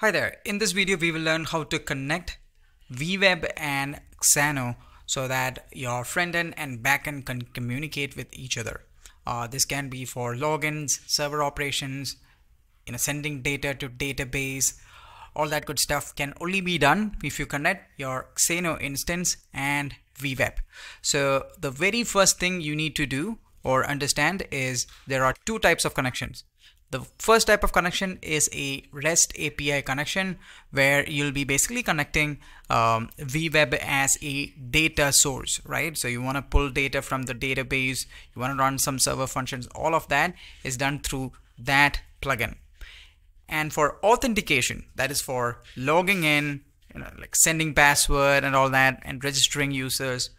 Hi there, in this video we will learn how to connect WeWeb and Xano so that your front end and back end can communicate with each other. Uh, this can be for logins, server operations, you know, sending data to database, all that good stuff can only be done if you connect your Xano instance and WeWeb. So the very first thing you need to do or understand is there are two types of connections. The first type of connection is a REST API connection where you'll be basically connecting um, WeWeb as a data source, right? So you want to pull data from the database, you want to run some server functions, all of that is done through that plugin. And for authentication, that is for logging in, you know, like sending password and all that and registering users.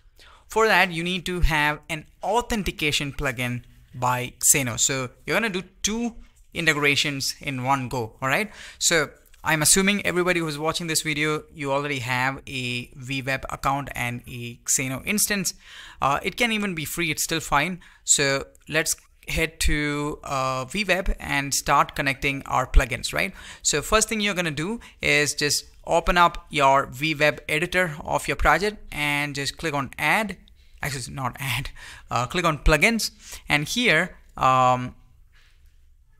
For that, you need to have an authentication plugin by Xano. So you're going to do two integrations in one go all right so I'm assuming everybody who's watching this video you already have a WeWeb account and a Xano instance. Uh, it can even be free it's still fine. So let's head to uh, WeWeb and start connecting our plugins right? So first thing you're gonna do is just open up your WeWeb editor of your project and just click on add. Actually not add. Uh, click on plugins. And here um,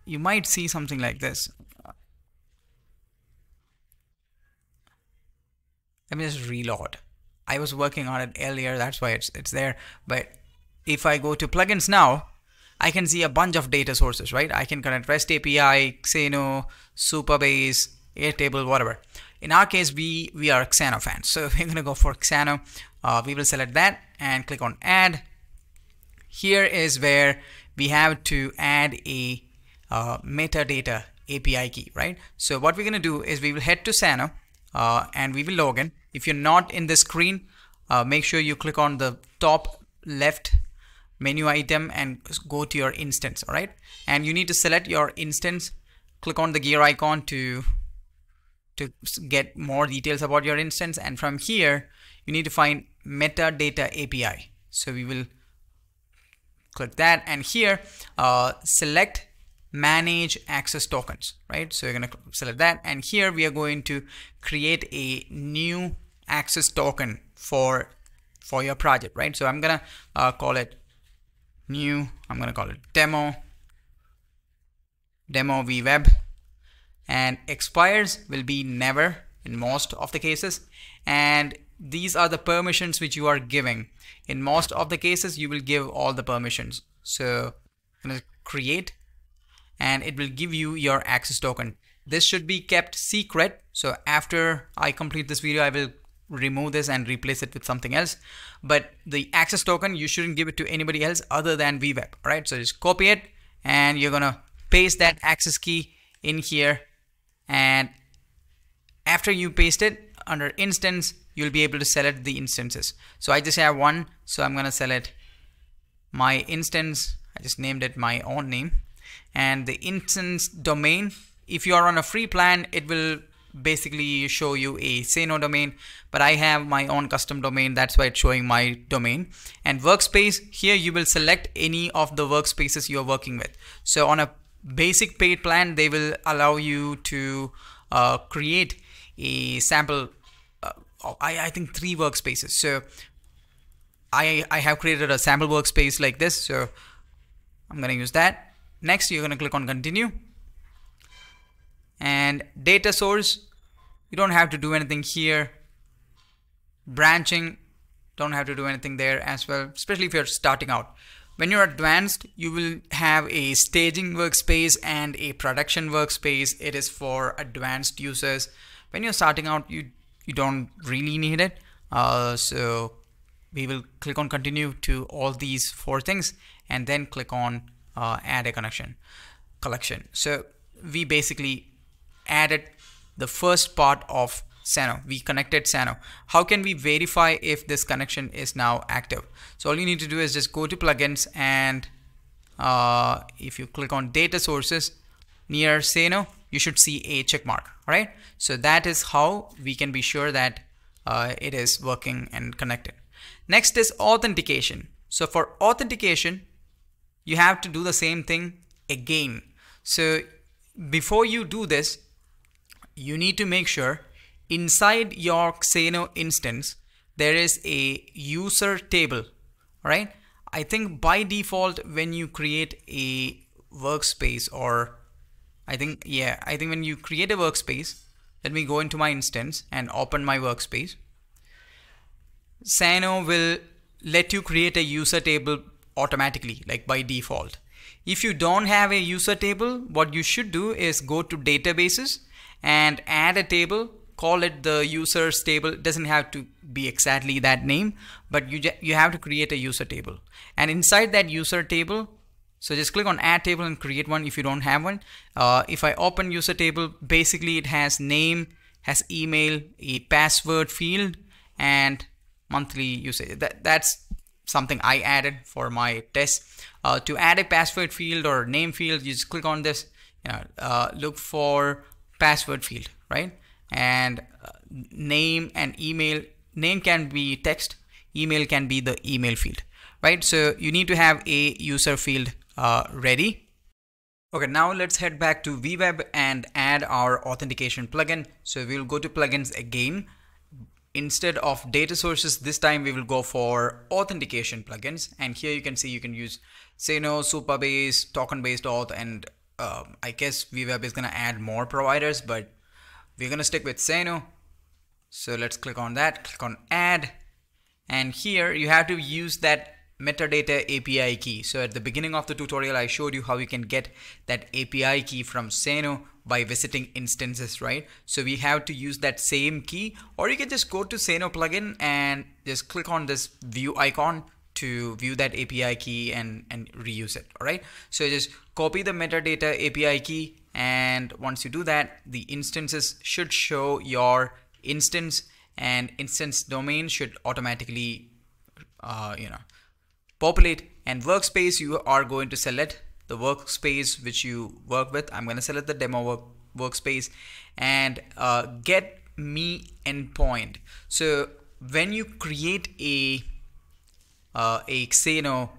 you might see something like this. Let me just reload. I was working on it earlier, that's why it's, it's there. But if I go to plugins now, I can see a bunch of data sources, right? I can connect REST API, Xano, Supabase, Airtable, whatever. In our case, we, we are Xano fans. So we're going to go for Xano. Uh, we will select that and click on add. Here is where we have to add a uh, metadata API key, right? So what we're going to do is we will head to Xano uh, and we will log in. If you're not in the screen, uh, make sure you click on the top left menu item and go to your instance, all right? And you need to select your instance, click on the gear icon to to get more details about your instance and from here you need to find metadata API. So we will click that and here uh, select manage access tokens right? So you're going to select that and here we are going to create a new access token for for your project right? So I'm gonna uh, call it new I'm gonna call it demo demo weweb and expires will be never in most of the cases. And these are the permissions which you are giving. In most of the cases you will give all the permissions. So I'm gonna create and it will give you your access token. This should be kept secret. So after I complete this video, I will remove this and replace it with something else. But the access token, you shouldn't give it to anybody else other than WeWeb. All right, so just copy it and you're gonna paste that access key in here. And after you paste it under instance, you'll be able to select the instances. So I just have one, so I'm gonna select my instance. I just named it my own name and the instance domain. If you are on a free plan it will basically show you a Xano domain but I have my own custom domain. That's why it's showing my domain. And workspace here you will select any of the workspaces you're working with. So on a basic paid plan they will allow you to uh, create a sample uh, I, I think three workspaces. So I, I have created a sample workspace like this. So I'm gonna use that next you're going to click on continue. And data source you don't have to do anything here. Branching don't have to do anything there as well especially if you're starting out. When you're advanced you will have a staging workspace and a production workspace. It is for advanced users. When you're starting out you you don't really need it. Uh, so we will click on continue to all these four things and then click on uh, add a connection collection. So we basically added the first part of Xano. We connected Xano. How can we verify if this connection is now active? So all you need to do is just go to plugins and uh, if you click on data sources near Xano, you should see a check mark. Right. So that is how we can be sure that uh, it is working and connected. Next is authentication. So for authentication, you have to do the same thing again. So before you do this you need to make sure inside your Xano instance there is a user table right? I think by default when you create a workspace or I think yeah I think when you create a workspace let me go into my instance and open my workspace. Xano will let you create a user table automatically like by default. If you don't have a user table what you should do is go to databases and add a table. Call it the users table. It doesn't have to be exactly that name but you you have to create a user table. And inside that user table so just click on add table and create one if you don't have one. Uh, if I open user table basically it has name has email a password field and monthly usage. That that's something I added for my test. Uh, to add a password field or name field you just click on this you know, uh, look for password field right? And uh, name and email name can be text email can be the email field right? So you need to have a user field uh, ready. Okay now let's head back to WeWeb and add our authentication plugin. So we'll go to plugins again instead of data sources this time we will go for authentication plugins. And here you can see you can use Xano, Supabase, token based auth and uh, I guess WeWeb is gonna add more providers but we're gonna stick with Xano so let's click on that click on add. And here you have to use that metadata API key. So at the beginning of the tutorial I showed you how you can get that API key from Xano by visiting instances right? So we have to use that same key or you can just go to Xano plugin and just click on this view icon to view that API key and and reuse it all right? So just copy the metadata API key and once you do that the instances should show your instance and instance domain should automatically uh, you know populate and workspace you are going to select. The workspace which you work with I'm going to select the demo work, workspace and uh, get me endpoint. So when you create a uh, a Xano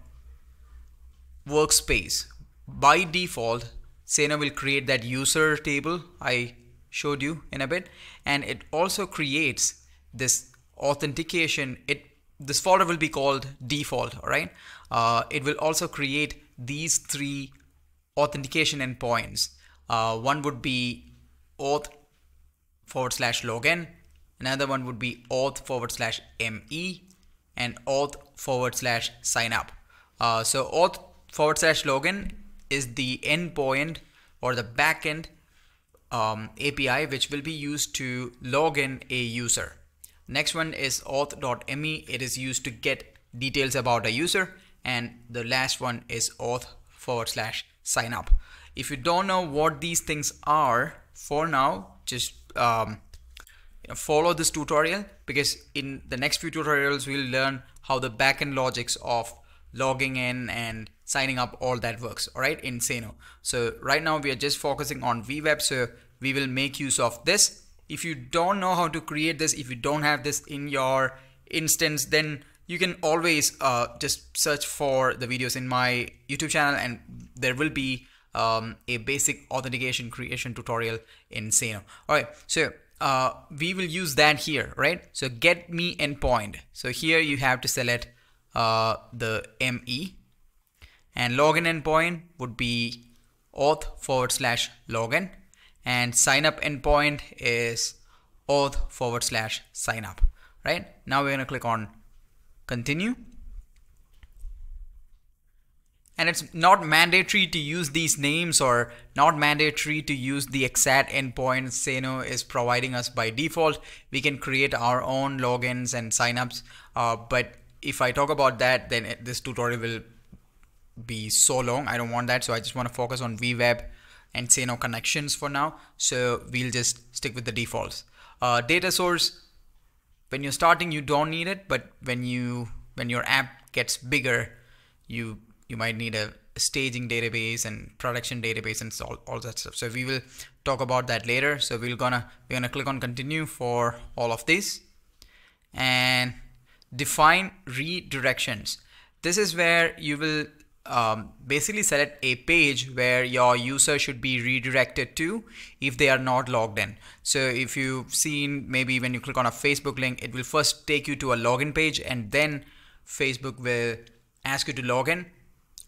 workspace by default Xano will create that user table I showed you in a bit. And it also creates this authentication. It this folder will be called default right? Uh, it will also create these three authentication endpoints. Uh, one would be auth forward slash login. Another one would be auth forward slash me and auth forward slash sign up. Uh, so auth forward slash login is the endpoint or the backend um, API which will be used to log in a user. Next one is auth.me. It is used to get details about a user. And the last one is auth forward slash sign up. If you don't know what these things are for now, just um, you know, follow this tutorial because in the next few tutorials we'll learn how the backend logics of logging in and signing up all that works all right in Xano so right now we are just focusing on WeWeb so we will make use of this if you don't know how to create this if you don't have this in your instance then you can always uh, just search for the videos in my YouTube channel and there will be um, a basic authentication creation tutorial in Xano alright so uh, we will use that here right? So get me endpoint. So here you have to select uh, the ME and login endpoint would be auth forward slash login and sign up endpoint is auth forward slash sign up right? Now we're going to click on continue. And it's not mandatory to use these names or not mandatory to use the exact endpoint Xano is providing us by default. We can create our own logins and signups uh, but if I talk about that then this tutorial will be so long. I don't want that so I just want to focus on WeWeb and Xano connections for now. So we'll just stick with the defaults. Uh, data source when you're starting you don't need it but when you when your app gets bigger you you might need a, staging database and production database and all, all that stuff. So we will talk about that later. So we're gonna we're gonna click on continue for all of these and define redirections. This is where you will um, basically select a page where your user should be redirected to if they are not logged in. So if you've seen maybe when you click on a Facebook link, it will first take you to a login page and then Facebook will ask you to log in.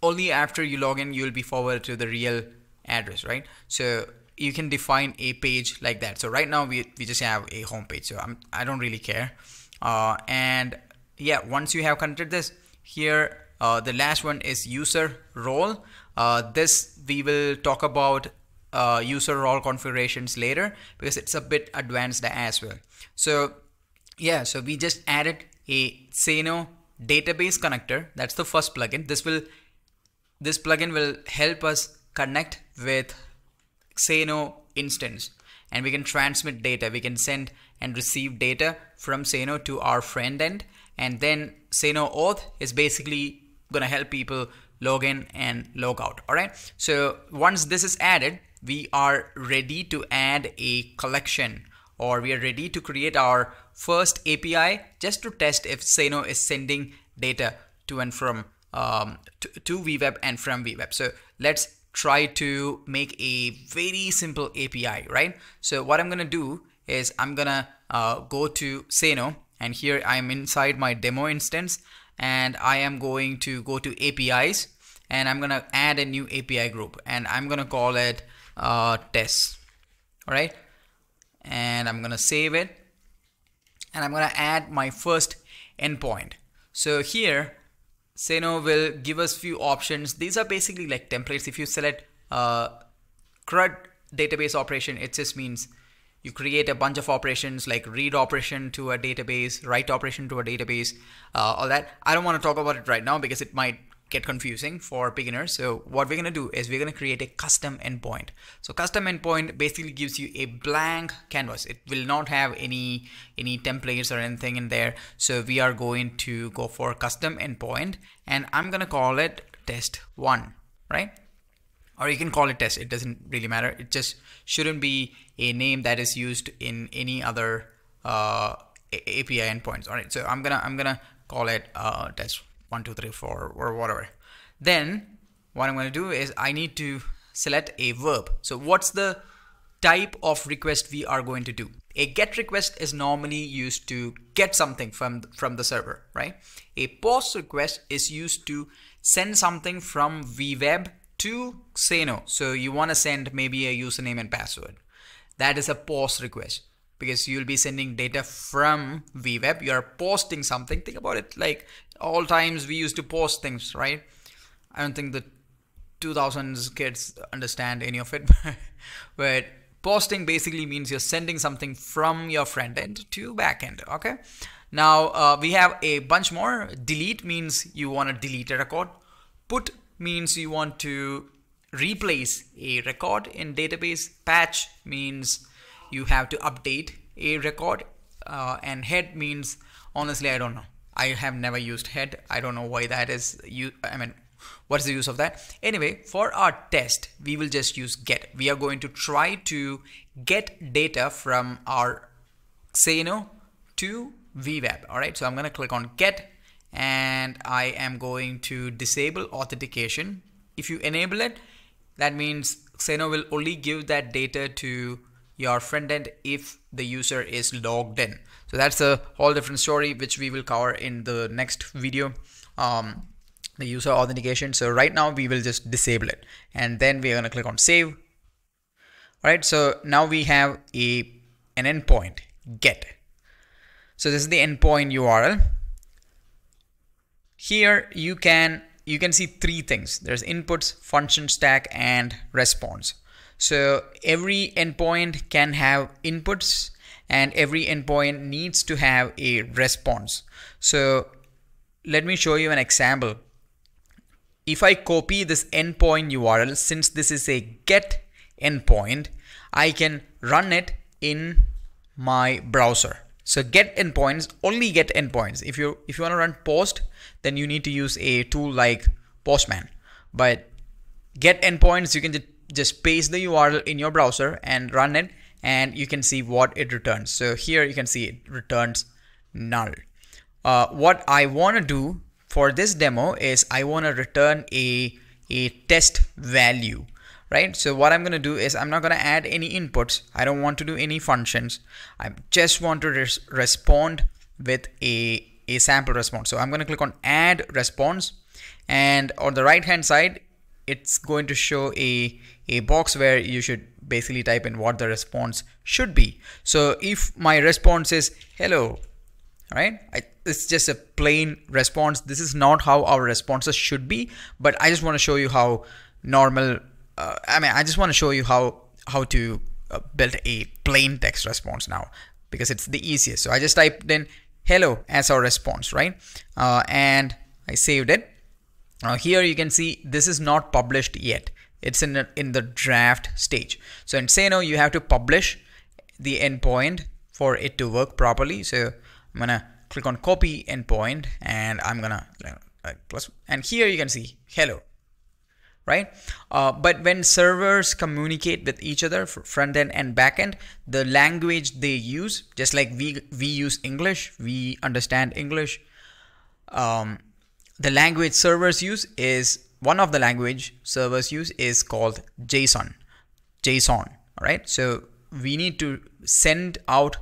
Only after you log in, you'll be forwarded to the real address, right? So you can define a page like that. So right now we, we just have a home page. So I'm, I don't really care. Uh, and yeah, once you have connected this here, uh, the last one is user role. Uh, this we will talk about uh, user role configurations later because it's a bit advanced as well. So yeah, so we just added a Xano database connector. That's the first plugin. This will this plugin will help us connect with Xano instance and we can transmit data. We can send and receive data from Xano to our friend end and then Xano auth is basically gonna help people log in and log out all right so once this is added we are ready to add a collection or we are ready to create our first API just to test if Xano is sending data to and from um, to, to WeWeb and from WeWeb. So let's try to make a very simple API, right? So what I'm gonna do is I'm gonna uh, go to Xano and here I'm inside my demo instance and I am going to go to APIs and I'm gonna add a new API group and I'm gonna call it uh, test all right and I'm gonna save it and I'm gonna add my first endpoint. So here Xano will give us few options. These are basically like templates. If you select uh, CRUD database operation it just means you create a bunch of operations like read operation to a database, write operation to a database, uh, all that. I don't want to talk about it right now because it might get confusing for beginners. So what we're going to do is we're going to create a custom endpoint. So custom endpoint basically gives you a blank canvas. It will not have any any templates or anything in there. So we are going to go for custom endpoint and I'm going to call it test one, right? Or you can call it test. It doesn't really matter. It just shouldn't be a name that is used in any other uh, API endpoints. All right. So I'm gonna I'm gonna call it uh, test one two three four or whatever. Then what I'm gonna do is I need to select a verb. So what's the type of request we are going to do? A get request is normally used to get something from from the server right? A post request is used to send something from weweb to Xano. So you want to send maybe a username and password. That is a post request because you'll be sending data from WeWeb. You're posting something. Think about it like all times we used to post things, right? I don't think the 2000s kids understand any of it, but posting basically means you're sending something from your front end to back end. Okay. Now uh, we have a bunch more. Delete means you want to delete a record. Put means you want to replace a record in database. Patch means you have to update a record uh, and head means honestly I don't know. I have never used head. I don't know why that is you I mean what's the use of that? Anyway for our test we will just use get. We are going to try to get data from our say Xano to WeWeb alright so I'm gonna click on get and I am going to disable authentication. If you enable it, that means Xano will only give that data to your front end if the user is logged in. So that's a whole different story which we will cover in the next video. Um, the user authentication. So right now we will just disable it and then we're going to click on save. All right. So now we have a an endpoint get. So this is the endpoint URL here you can you can see three things. There's inputs function stack and response. So every endpoint can have inputs and every endpoint needs to have a response. So let me show you an example. If I copy this endpoint URL since this is a get endpoint I can run it in my browser so get endpoints only get endpoints. If you if you want to run post, then you need to use a tool like Postman. But get endpoints, you can just paste the URL in your browser and run it, and you can see what it returns. So here you can see it returns null. Uh, what I want to do for this demo is I want to return a, a test value right? So what I'm gonna do is I'm not gonna add any inputs. I don't want to do any functions. I just want to res respond with a a sample response. So I'm gonna click on add response and on the right hand side it's going to show a a box where you should basically type in what the response should be. So if my response is hello right? I, it's just a plain response. This is not how our responses should be but I just want to show you how normal uh, I mean I just want to show you how how to uh, build a plain text response now because it's the easiest. So I just typed in hello as our response right? Uh, and I saved it. Now here you can see this is not published yet. It's in, a, in the draft stage. So in Xano you have to publish the endpoint for it to work properly. So I'm gonna click on copy endpoint and I'm gonna uh, plus and here you can see hello right? Uh, but when servers communicate with each other front end and back end the language they use just like we we use English we understand English um, the language servers use is one of the language servers use is called JSON JSON all right? So we need to send out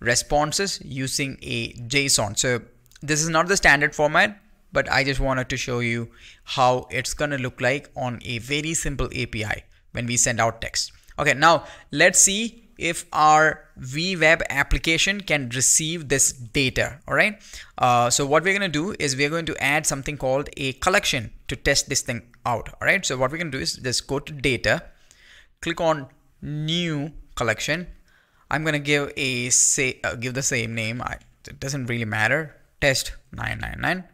responses using a JSON. So this is not the standard format, but I just wanted to show you how it's going to look like on a very simple API when we send out text. Okay, now let's see if our WeWeb application can receive this data. All right. Uh, so what we're going to do is we're going to add something called a collection to test this thing out. All right. So what we're going to do is just go to data, click on new collection I'm gonna give a say uh, give the same name I, it doesn't really matter test 999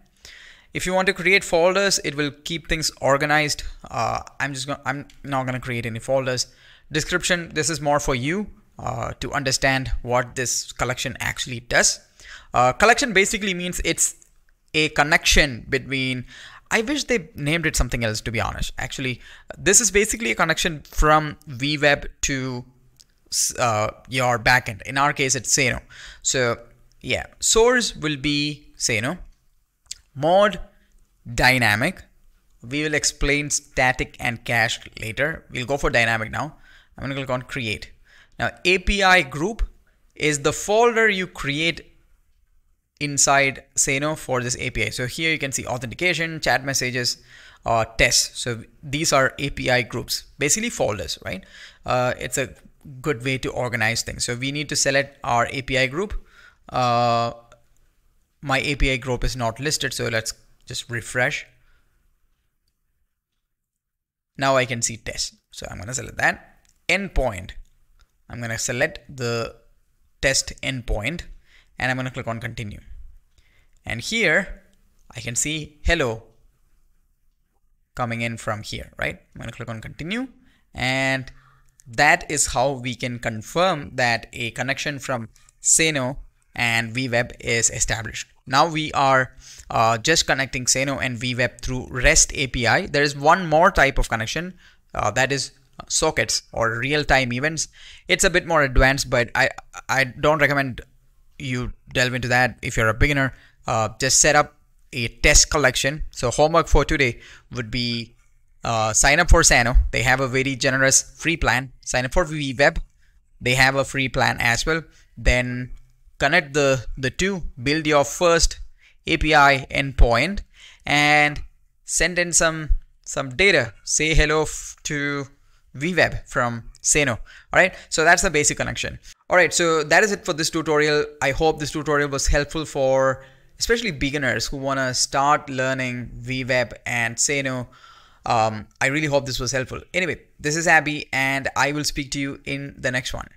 if you want to create folders it will keep things organized uh, I'm just gonna I'm not gonna create any folders description this is more for you uh, to understand what this collection actually does uh, collection basically means it's a connection between I wish they named it something else to be honest actually this is basically a connection from WeWeb to uh, your backend. In our case, it's Xano. So yeah, source will be Xano. Mode dynamic. We will explain static and cache later. We'll go for dynamic now. I'm gonna click on create. Now API group is the folder you create inside Xano for this API. So here you can see authentication, chat messages, uh, tests. So these are API groups, basically folders, right? Uh, it's a good way to organize things. So we need to select our API group. Uh, my API group is not listed, so let's just refresh. Now I can see test. So I'm going to select that. Endpoint. I'm going to select the test endpoint and I'm going to click on continue. And here I can see hello coming in from here, right? I'm going to click on continue and that is how we can confirm that a connection from Xano and WeWeb is established. Now we are uh, just connecting Xano and WeWeb through REST API. There is one more type of connection uh, that is sockets or real-time events. It's a bit more advanced, but I I don't recommend you delve into that if you're a beginner. Uh, just set up a test collection. So homework for today would be uh, sign up for Xano. They have a very generous free plan. Sign up for WeWeb. They have a free plan as well. Then connect the, the two, build your first API endpoint and send in some some data. Say hello to WeWeb from Xano. Alright, so that's the basic connection. Alright, so that is it for this tutorial. I hope this tutorial was helpful for especially beginners who want to start learning WeWeb and Xano um, I really hope this was helpful. Anyway, this is Aby, and I will speak to you in the next one.